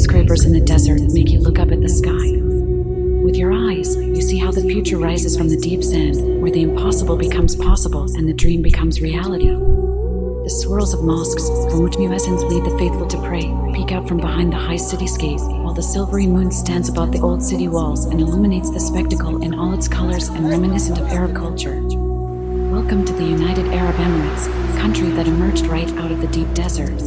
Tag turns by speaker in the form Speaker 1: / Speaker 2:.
Speaker 1: skyscrapers in the desert make you look up at the sky. With your eyes, you see how the future rises from the deep sand, where the impossible becomes possible and the dream becomes reality. The swirls of mosques, from which muezzins lead the faithful to pray, peek out from behind the high cityscape, while the silvery moon stands above the old city walls and illuminates the spectacle in all its colors and reminiscent of Arab culture. Welcome to the United Arab Emirates, country that emerged right out of the deep desert.